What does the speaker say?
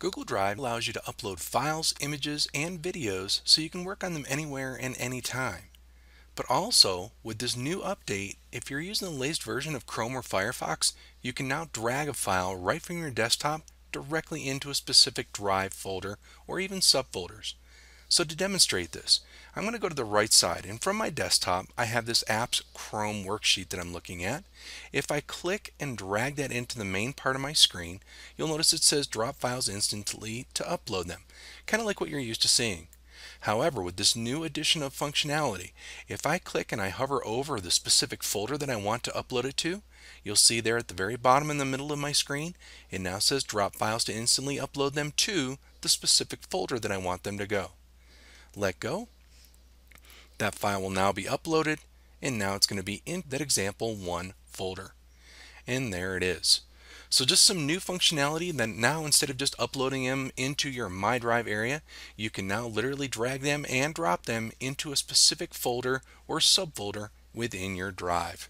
Google Drive allows you to upload files, images, and videos so you can work on them anywhere and anytime. But also, with this new update, if you're using the latest version of Chrome or Firefox, you can now drag a file right from your desktop directly into a specific drive folder or even subfolders. So to demonstrate this, I'm going to go to the right side and from my desktop I have this apps Chrome worksheet that I'm looking at. If I click and drag that into the main part of my screen, you'll notice it says drop files instantly to upload them, kind of like what you're used to seeing. However, with this new addition of functionality, if I click and I hover over the specific folder that I want to upload it to, you'll see there at the very bottom in the middle of my screen, it now says drop files to instantly upload them to the specific folder that I want them to go let go. That file will now be uploaded and now it's going to be in that example 1 folder. And there it is. So just some new functionality that now instead of just uploading them into your My Drive area, you can now literally drag them and drop them into a specific folder or subfolder within your drive.